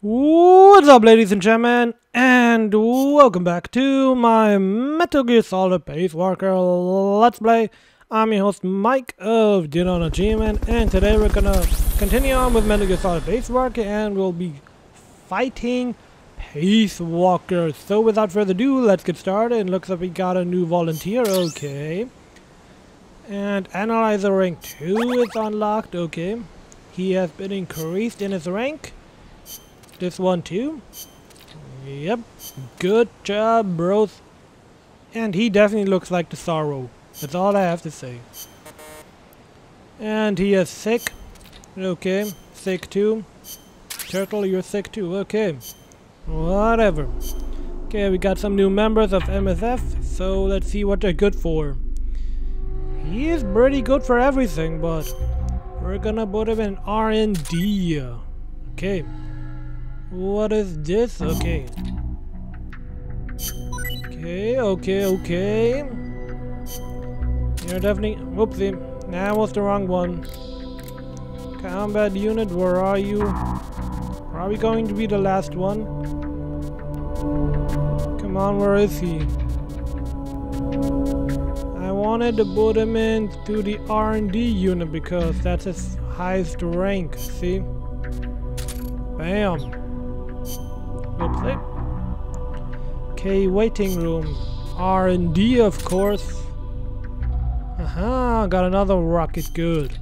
What's up ladies and gentlemen and welcome back to my Metal Gear Solid Peace Walker Let's Play. I'm your host Mike of Dinner Achievement and today we're gonna continue on with Metal Gear Solid Peace Walker and we'll be fighting Spacewalkers. So without further ado, let's get started. Looks like we got a new volunteer, okay. And Analyzer rank 2 is unlocked, okay. He has been increased in his rank. This one too. Yep. Good job, bros. And he definitely looks like the sorrow. That's all I have to say. And he is sick. Okay. Sick too. Turtle, you're sick too. Okay. Whatever. Okay, we got some new members of MSF, so let's see what they're good for. He is pretty good for everything, but we're gonna put him in R&D. Okay. What is this? Okay. Okay, okay, okay. You're definitely... Whoopsie. That was the wrong one. Combat unit, where are you? Are we going to be the last one? Come on, where is he? I wanted to put him into the R&D unit because that's his highest rank, see? Bam. Okay, waiting room. R&D, of course. Aha, got another rocket, good.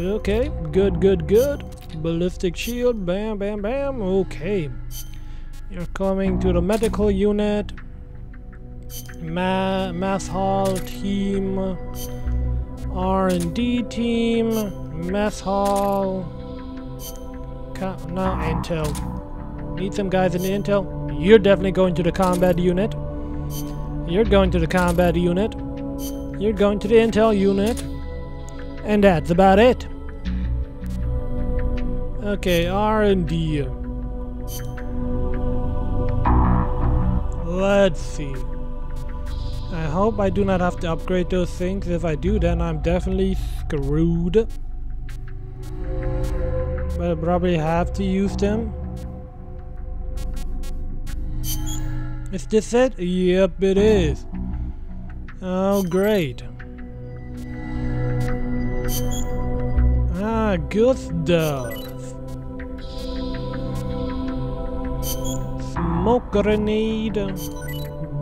Okay, good, good, good. Ballistic shield, bam, bam, bam. Okay. You're coming to the medical unit. Ma mass hall team. R&D team. Mess hall. Co no, intel. Need some guys in the intel. You're definitely going to the combat unit. You're going to the combat unit. You're going to the intel unit. And that's about it. Okay, R&D. Let's see. I hope I do not have to upgrade those things. If I do, then I'm definitely screwed. I probably have to use them. Is this it? Yep, it is. Oh, great. Ah, good stuff. Smoke grenade.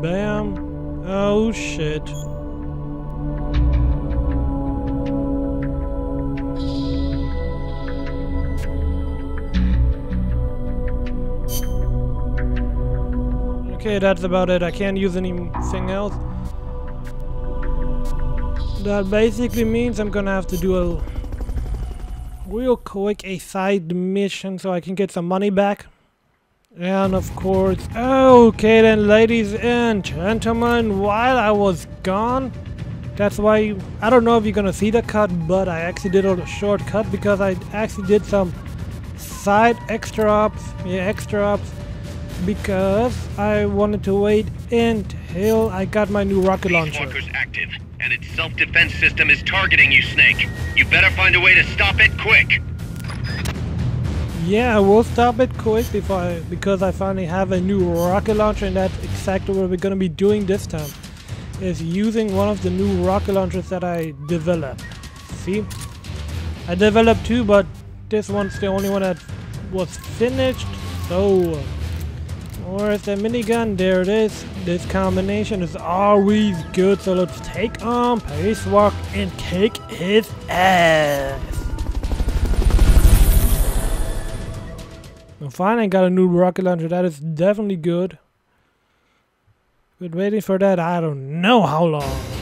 Bam. Oh, shit. Okay, that's about it. I can't use anything else. That basically means I'm gonna have to do a real quick a side mission so I can get some money back. And of course, okay then ladies and gentlemen, while I was gone, that's why, I don't know if you're gonna see the cut, but I actually did a short cut because I actually did some side extra ops, yeah, extra ups because I wanted to wait until I got my new rocket launcher. Walker's active, and its self-defense system is targeting you, Snake. You better find a way to stop it quick. Yeah, I will stop it quick before I, because I finally have a new rocket launcher and that's exactly what we're gonna be doing this time. Is using one of the new rocket launchers that I developed. See? I developed two, but this one's the only one that was finished. So Where's the minigun? There it is. This combination is always good, so let's take um, on Spacewalk and kick his ass. Well, finally got a new rocket launcher. That is definitely good. Been waiting for that I don't know how long.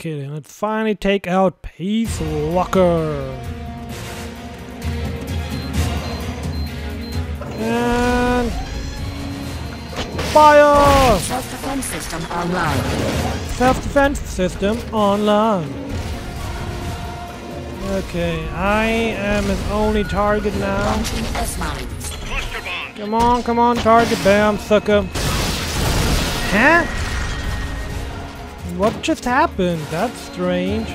Okay then, let's finally take out Peace Walker. And fire! Self-defense system online. Self-defense system online. Okay, I am his only target now. Launching S-mines. Cluster bomb. Come on, come on, target, bam, sucker. Huh? What just happened? That's strange.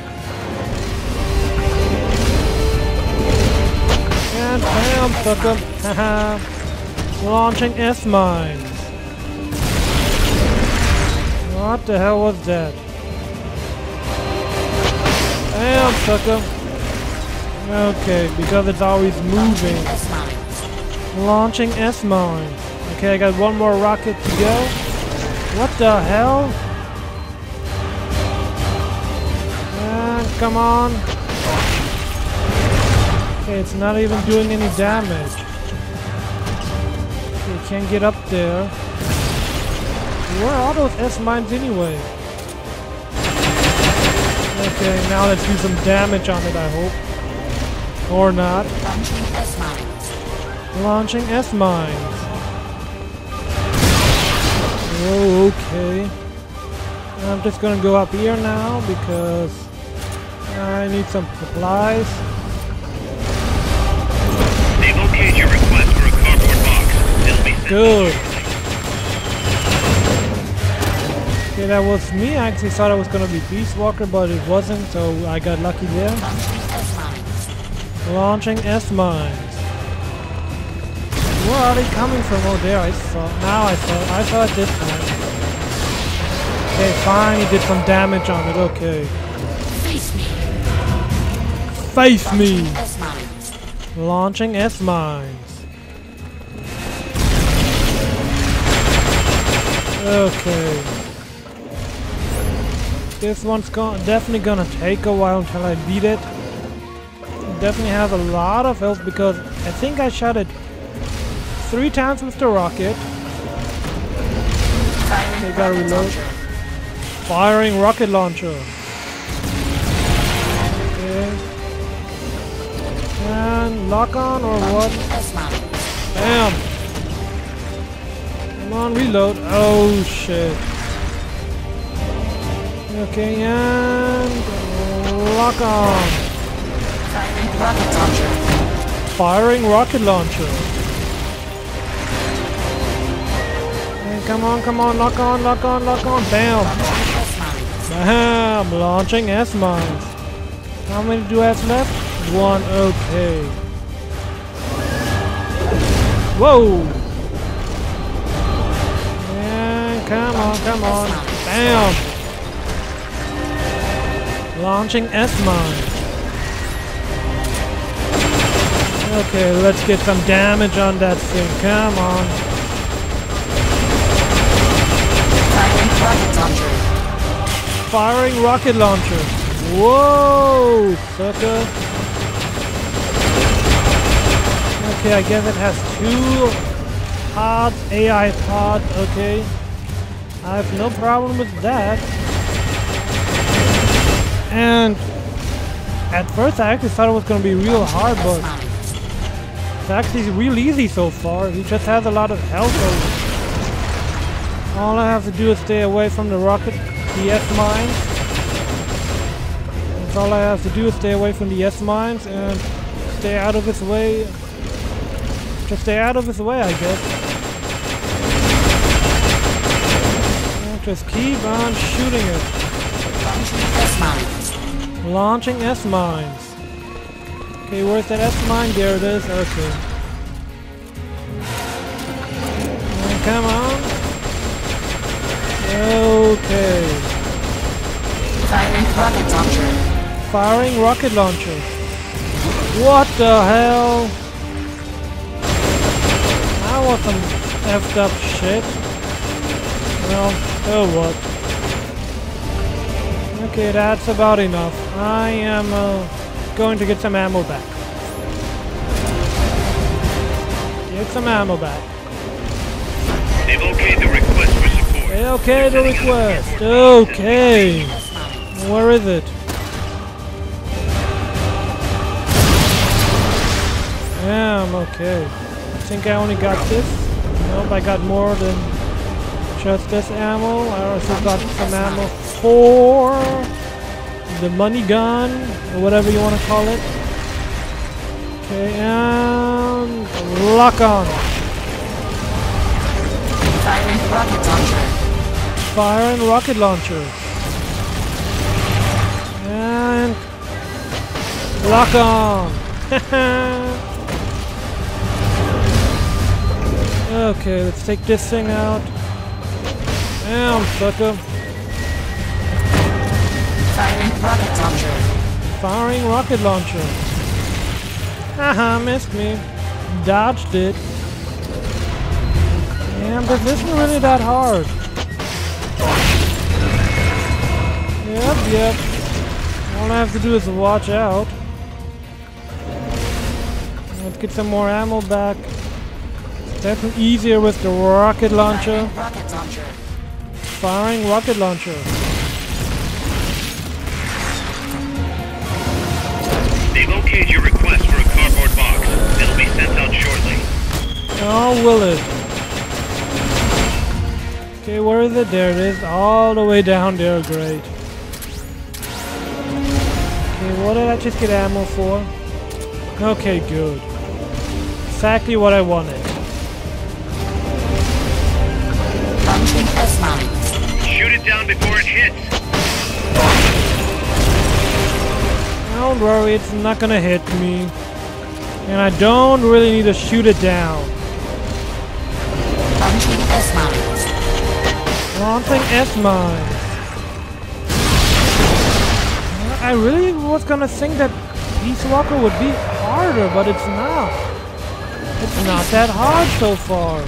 And bam, sucker. Haha. Launching S-mines. What the hell was that? Bam, sucker. Okay, because it's always moving. Launching S-mine. Okay, I got one more rocket to go. What the hell? Come on. Okay, it's not even doing any damage. Okay, can't get up there. Where are all those S-mines anyway? Okay, now let's do some damage on it, I hope. Or not. Launching S-mines. Launching S-mines. Oh, okay. I'm just gonna go up here now because I need some supplies. They've okayed your request for a cardboard box. It'll be Good. shortly. Okay, that was me. I actually thought I was gonna be Beast Walker, but it wasn't, so I got lucky there. Launching S-mines. Launching S-mines. Where are they coming from? Oh, there, I saw. Now I saw. I saw it this time. Okay, fine, he did some damage on it. Okay. Face me. Face me! Launching S-mines. Okay. This one's go definitely gonna take a while until I beat it. Definitely has a lot of health because I think I shot it three times with the rocket. They gotta reload. Firing rocket launcher. And lock on or what? S-mines. Bam! Come on, reload. Oh shit. Okay, and lock on. Firing rocket launcher. Firing rocket launcher. And come on, come on, lock on, lock on, lock on. Bam! S-mines. Bam! Launching S mines. How many do I have left? One. Okay. Whoa! And come on, come on. Bam! Launching S mines. Okay, let's get some damage on that thing. Come on. Rocket launcher. Firing rocket launcher. Whoa, sucker. Okay, I guess it has two pods, AI pods, okay. I have no problem with that. And at first I actually thought it was going to be real hard, but it's actually real easy so far. He just has a lot of health. All I have to do is stay away from the rocket, the S mines. All I have to do is stay away from the S mines and stay out of his way. Just stay out of his way, I guess. And just keep on shooting it. Launching S-mines. Launching S mines. Okay, where's that S mine? There it is. Okay. And come on. Okay. Firing rocket launcher. Firing rocket launcher. What the hell? That was some effed up shit. Well, oh what. Okay, that's about enough. I am uh, going to get some ammo back. Get some ammo back. They've okayed the request for support. Okay, the request. Okay. Where is it? Damn, okay. I think I only got this. Nope, I got more than Just this ammo. I also got some ammo for the money gun, or whatever you want to call it. Okay, and lock on. Firing rocket launcher. Fire and rocket launcher. And lock on. okay, let's take this thing out. Damn, sucker. Firing rocket launcher. Firing rocket launcher. Haha, missed me. Dodged it. Damn, but this isn't really that hard. Yep, yep. All I have to do is watch out. Let's get some more ammo back. Definitely easier with the rocket launcher. Firing rocket launcher. Firing rocket launcher. They've okayed your request for a cardboard box. It'll be sent out shortly. Oh, will it? Okay, where is it? There it is. All the way down there. Great. Okay, what did I just get ammo for? Okay, good. Exactly what I wanted. Launching S-mines. Shoot it down before it hits. Don't worry, it's not gonna hit me. And I don't really need to shoot it down. Launching S-mines. Launching S-mine. I really was gonna think that Peace Walker would be harder, but it's not. It's not that hard so far.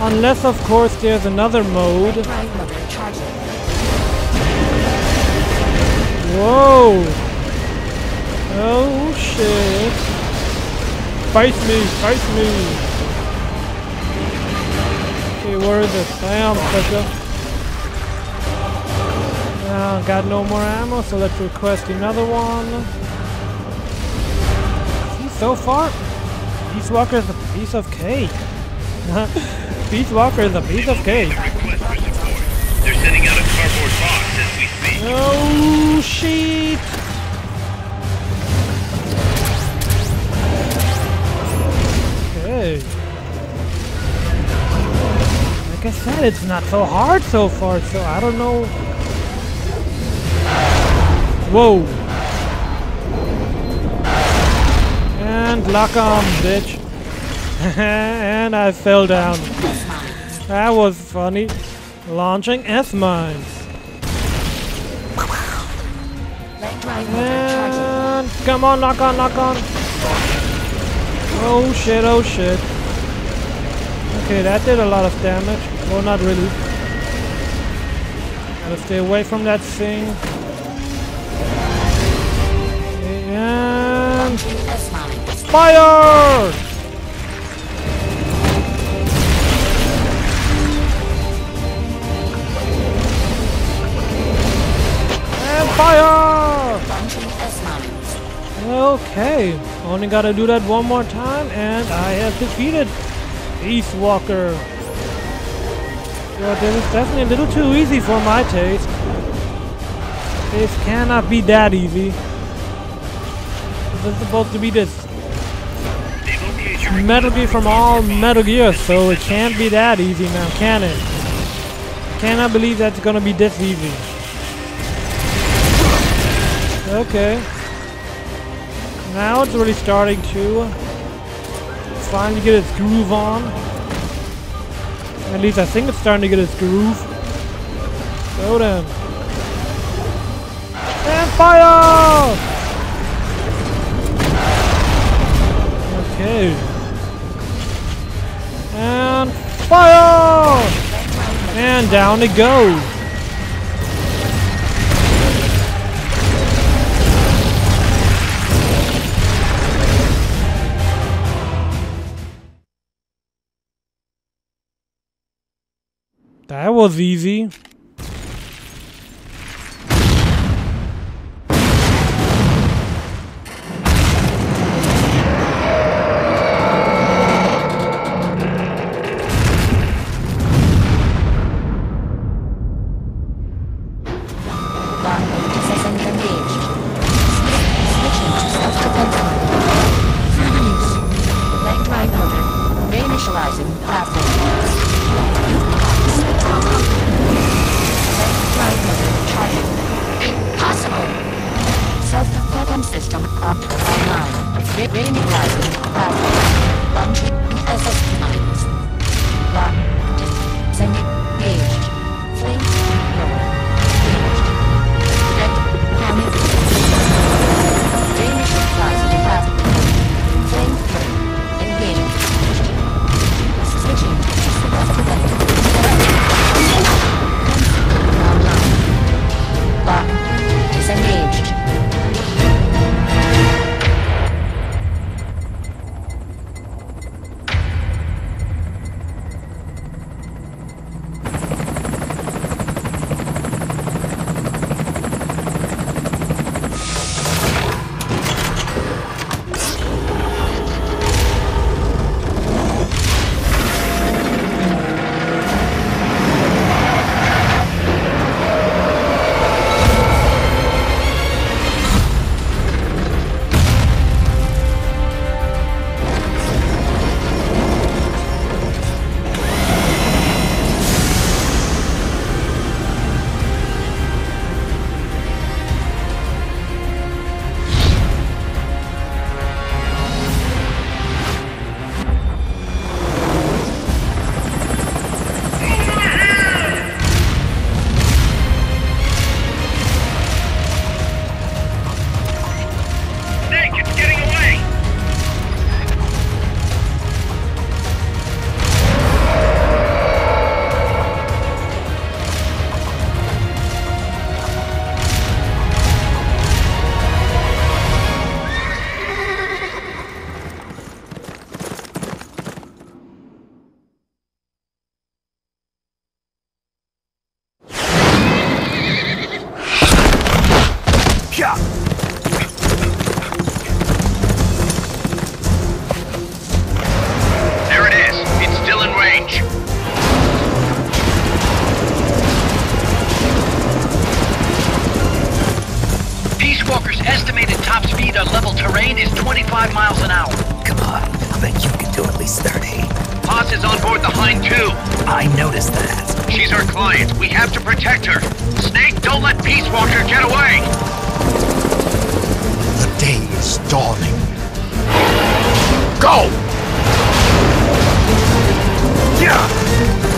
Unless, of course, there's another mode. Whoa! Oh shit! Fight me! Fight me! Okay, where is it? Damn, sucker. Now, got no more ammo, so let's request another one. See, so far, Peace is a piece of cake. Peace Walker is a piece of cake. They're sending out a cardboard box as we speak. Oh shit! Okay. Like I said, it's not so hard so far, so I don't know. Whoa! And lock on, bitch. and I fell down. That was funny. Launching S-mines. And come on, knock on, knock on. Oh shit, oh shit. Okay, that did a lot of damage. Well, not really. Gotta stay away from that thing. And fire! Okay, only gotta do that one more time, and I have defeated Peace Walker. Well, this is definitely a little too easy for my taste. This cannot be that easy. This is supposed to be this Metal Gear from all. Metal Gears, so it can't be that easy now, can it? Cannot believe that's gonna be this easy. Okay. Now it's really starting to finally get its groove on. At least I think it's starting to get its groove. So then. And fire! Okay. And fire! And down it goes. That was easy. our. We have to protect her. Snake, don't let Peace Walker get away! The day is dawning. Go! Yeah!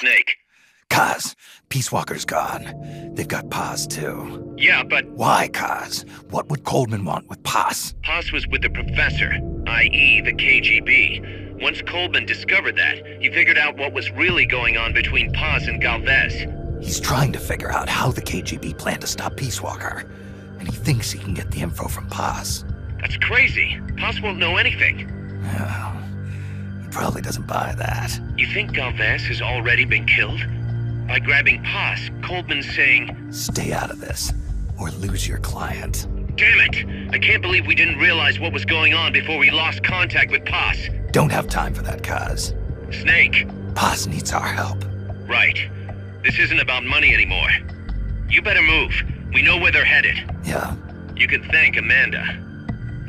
Snake. Kaz, Peace Walker's gone. They've got Paz too. Yeah, but Why, Kaz? What would Coldman want with Paz? Paz was with the professor, i.e., the KGB. Once Coldman discovered that, he figured out what was really going on between Paz and Galvez. He's trying to figure out how the KGB plan to stop Peace Walker. And he thinks he can get the info from Paz. That's crazy. Paz won't know anything. Well, he probably doesn't buy that. You think Galvez has already been killed? By grabbing Paz, Coldman's saying, Stay out of this, or lose your client. Damn it! I can't believe we didn't realize what was going on before we lost contact with Paz. Don't have time for that, Kaz. Snake. Paz needs our help. Right. This isn't about money anymore. You better move. We know where they're headed. Yeah, You can thank Amanda.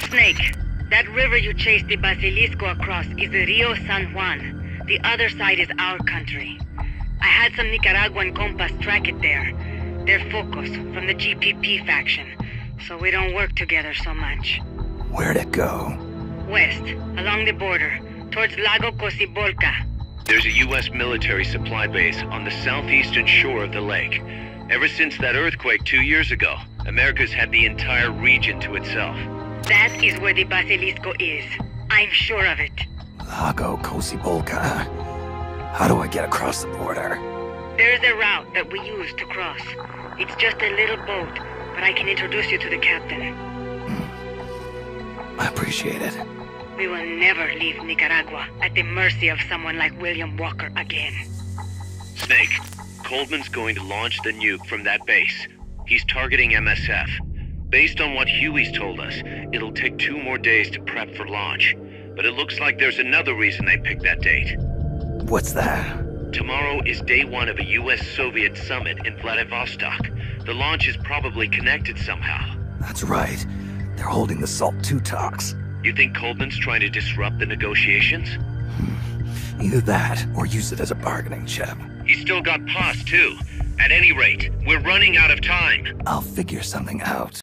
Snake, that river you chased the Basilisco across is the Rio San Juan. The other side is our country. I had some Nicaraguan compas track it there. They're focus from the GPP faction, so we don't work together so much. where'd it go? West, along the border, towards Lago Cocibolca. There's a U.S. military supply base on the southeastern shore of the lake. Ever since that earthquake two years ago, America's had the entire region to itself. That is where the Basilisco is. I'm sure of it. Lago Cocibolca. How do I get across the border? There's a route that we use to cross. It's just a little boat, but I can introduce you to the captain. Hmm. I appreciate it. We will never leave Nicaragua at the mercy of someone like William Walker again. Snake, Coldman's going to launch the nuke from that base. He's targeting MSF. Based on what Huey's told us, it'll take two more days to prep for launch. But it looks like there's another reason they picked that date. What's that? Tomorrow is day one of a US-Soviet summit in Vladivostok. The launch is probably connected somehow. That's right. They're holding the SALT 2 talks. You think Coldman's trying to disrupt the negotiations? Hmm. Either that, or use it as a bargaining chip. He's still got Paz, too. At any rate, we're running out of time. I'll figure something out.